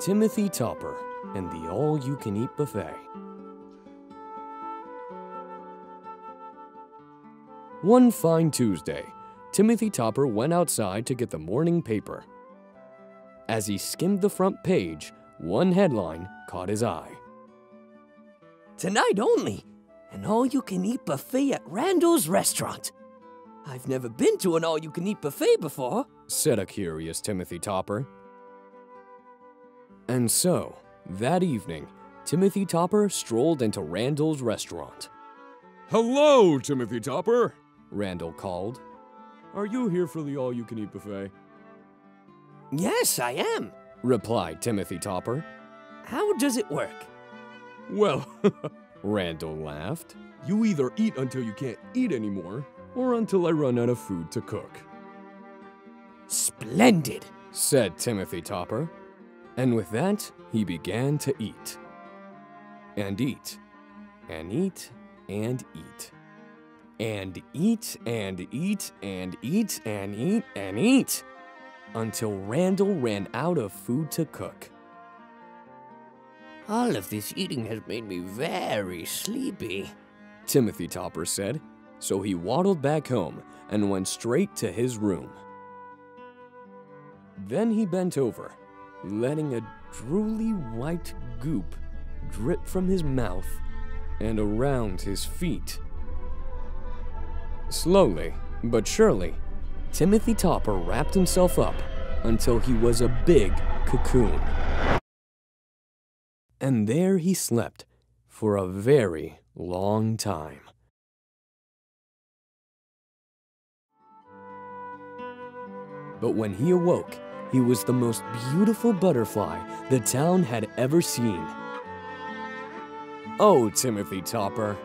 Timothy Topper and the All You Can Eat Buffet. One fine Tuesday, Timothy Topper went outside to get the morning paper. As he skimmed the front page, one headline caught his eye. Tonight only, an all you can eat buffet at Randall's restaurant. I've never been to an all you can eat buffet before, said a curious Timothy Topper. And so, that evening, Timothy Topper strolled into Randall's restaurant. Hello, Timothy Topper, Randall called. Are you here for the all you can eat buffet? Yes, I am, replied Timothy Topper. How does it work? Well, Randall laughed. You either eat until you can't eat anymore, or until I run out of food to cook. Splendid, said Timothy Topper. And with that, he began to eat. And eat. And eat and eat. And eat and eat and eat and eat and eat. Until Randall ran out of food to cook. All of this eating has made me very sleepy, Timothy Topper said. So he waddled back home and went straight to his room. Then he bent over, letting a drooly white goop drip from his mouth and around his feet. Slowly, but surely, Timothy Topper wrapped himself up until he was a big cocoon. And there he slept for a very long time. But when he awoke, he was the most beautiful butterfly the town had ever seen. Oh, Timothy Topper,